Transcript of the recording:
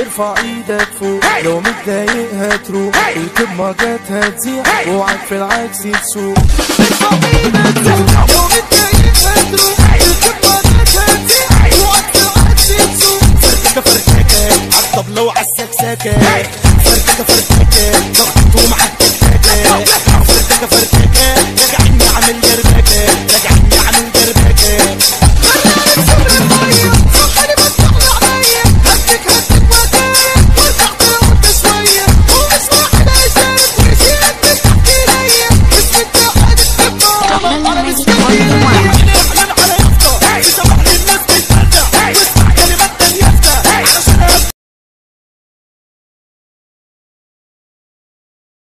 ارفع إيدك فوق لو متضايق هتروح. الكب ما جت هتزيح. اوعك في العكس تسوق. ارفع إيدك فوق لو متضايق هتروح. الكب ما جت هتزيح. اوعك في العكس تسوق. حتى لو عالسكسكه فرتكه فرتكه